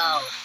Double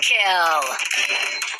Kill.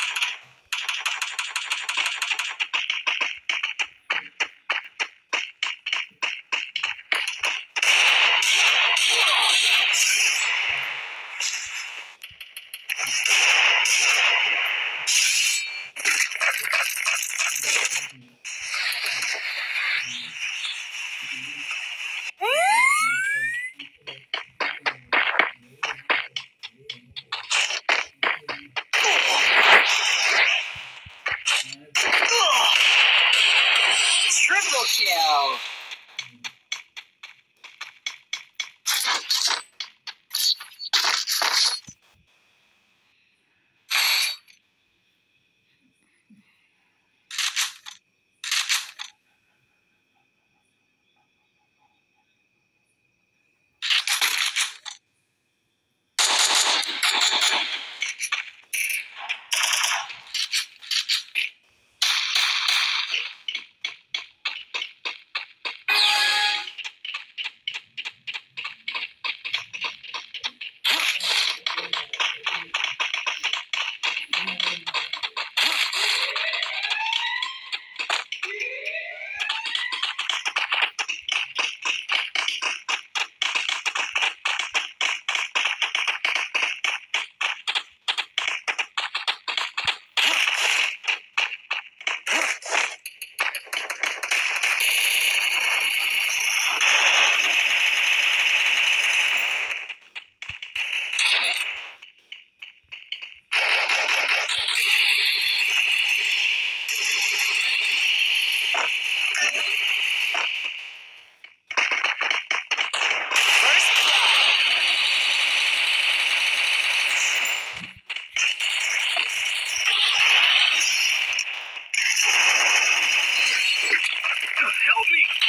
Help me!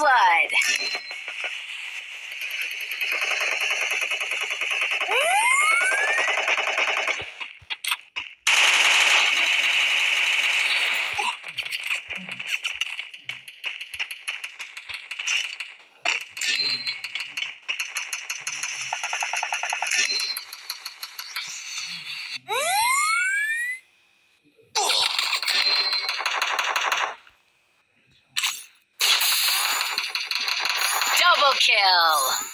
Blood. Kill.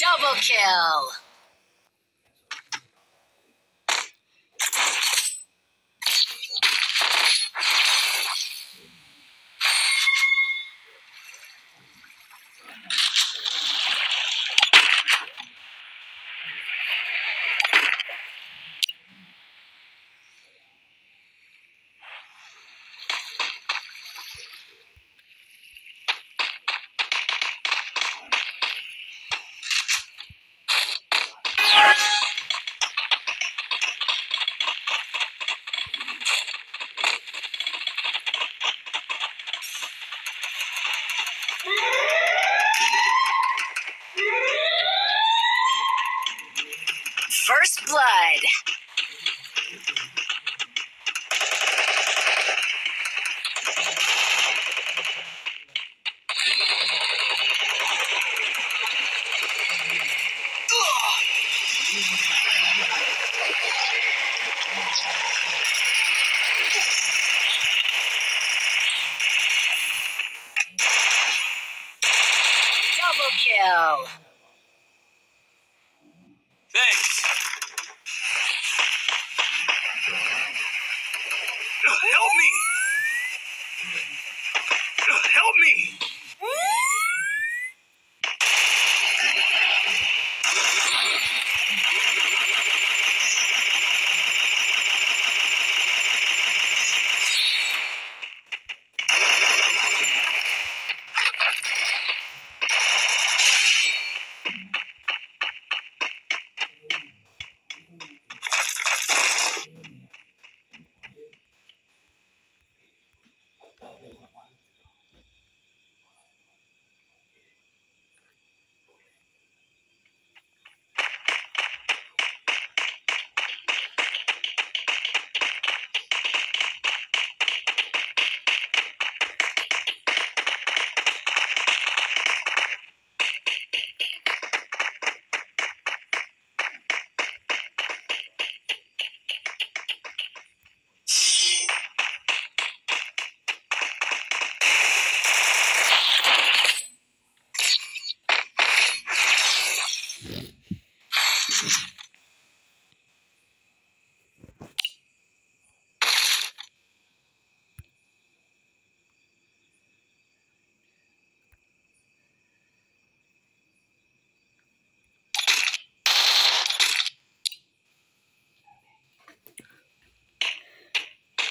Double kill. Double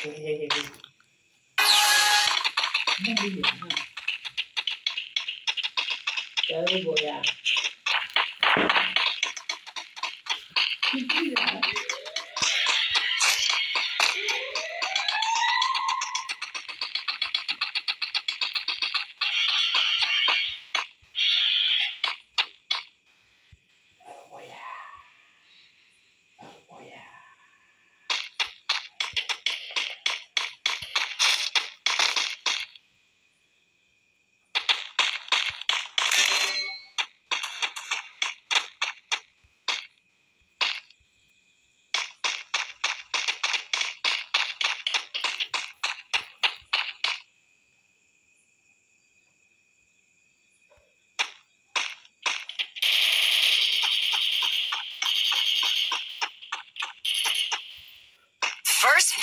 嘿嘿嘿嘿，那个眼啊，小微博呀，你记得？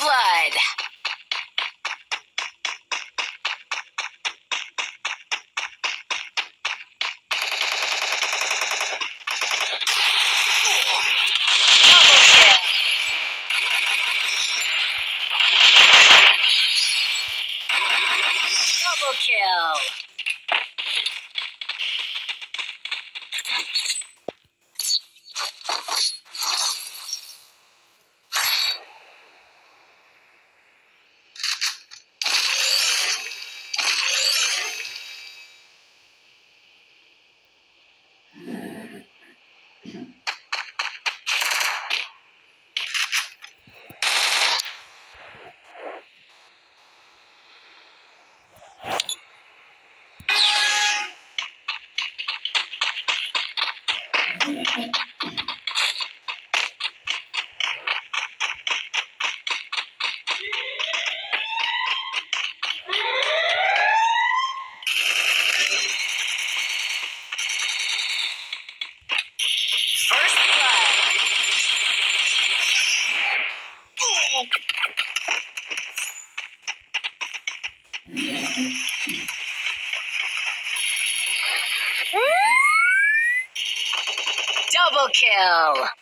blood. Double kill. Blood. Double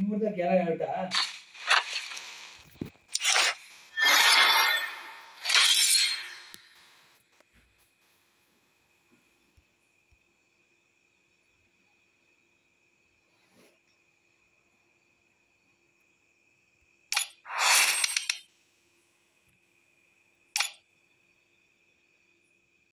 ಮೂರ್ದಾಗ ಎಲ್ಲ ಹೇಳ್ತಾ.